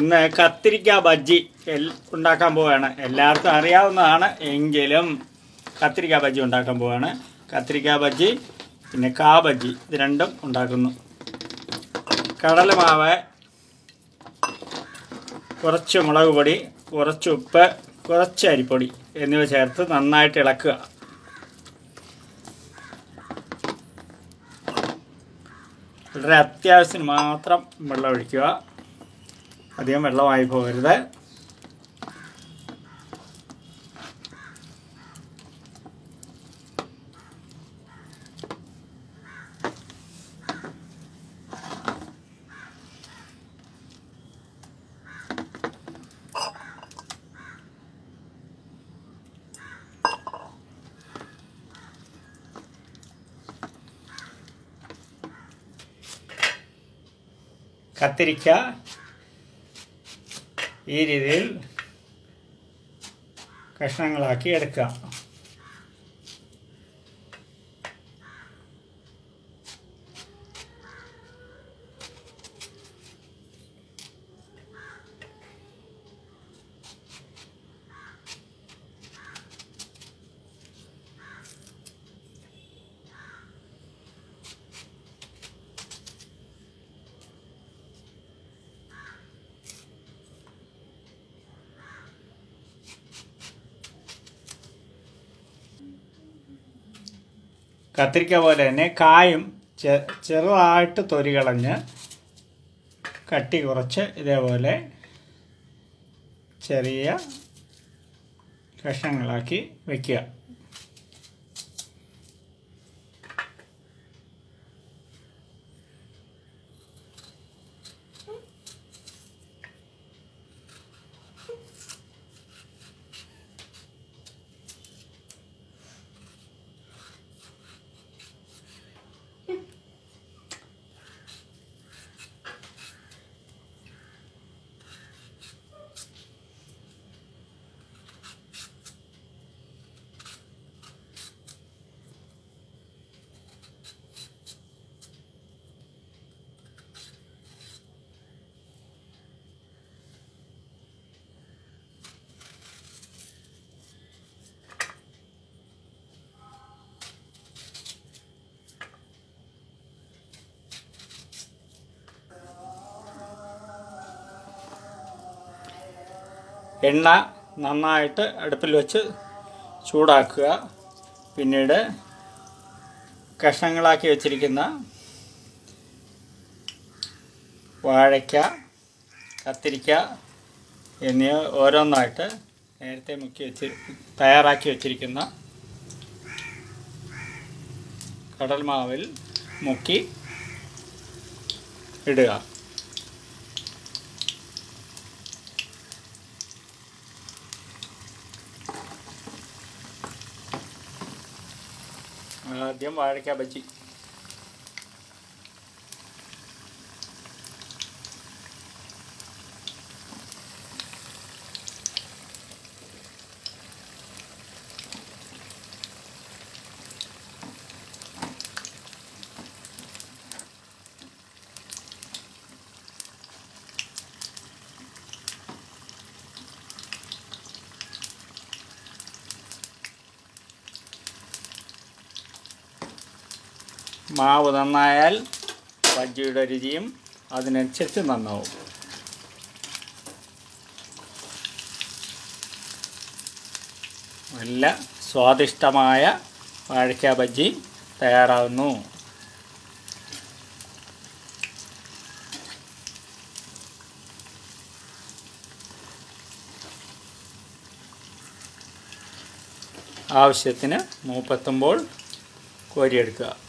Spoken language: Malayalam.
ഇന്ന് കത്തിരിക്ക ബജ്ജി ഉണ്ടാക്കാൻ പോവുകയാണ് എല്ലാവർക്കും അറിയാവുന്നതാണ്. എങ്കിലും കത്തിരിക്ക ബജ്ജി ഉണ്ടാക്കാൻ പോവുകയാണ് കത്തിരിക്ക ബജ്ജി പിന്നെ കാ ബജ്ജി ഇത് രണ്ടും ഉണ്ടാക്കുന്നു. കടലമാവ് കുറച്ച് മുളക് പൊടി കുറച്ച് ഉപ്പ് കുറച്ച് അരിപ്പൊടി എന്നിവ ചേർത്ത് നന്നായിട്ട് ഇളക്കുക. വളരെ അത്യാവശ്യത്തിന് മാത്രം വെള്ളം ഒഴിക്കുക. അധികം വെള്ളമായി പോകരുത് കത്തിരിക്ക ഈ രീതിയിൽ കഷ്ണങ്ങളാക്കി എടുക്കുക കത്തിരിക്ക പോലെ തന്നെ കായും ചെറുതായിട്ട് തൊരി കളഞ്ഞ് കട്ടി കുറച്ച് ഇതേപോലെ ചെറിയ കഷ്ണങ്ങളാക്കി വയ്ക്കുക എണ്ണ നന്നായിട്ട് അടുപ്പിൽ വെച്ച് ചൂടാക്കുക. പിന്നീട് കഷ്ണങ്ങളാക്കി വെച്ചിരിക്കുന്ന വാഴയ്ക്ക കത്തിരിക്ക എന്നിവ ഓരോന്നായിട്ട് നേരത്തെ മുക്കി വെച്ച് തയ്യാറാക്കി വെച്ചിരിക്കുന്ന കടൽമാവിൽ മുക്കി ഇടുക. ആദ്യം വാഴയ്ക്ക ബജ്ജി മാവ് നന്നായാൽ ബജ്ജിയുടെ രുചിയും അതിനനുസരിച്ച് നന്നാവും. നല്ല സ്വാദിഷ്ടമായ വാഴയ്ക്ക ബജ്ജി തയ്യാറാവുന്നു. ആവശ്യത്തിന് മൂപ്പെത്തുമ്പോൾ കോരിയെടുക്കുക.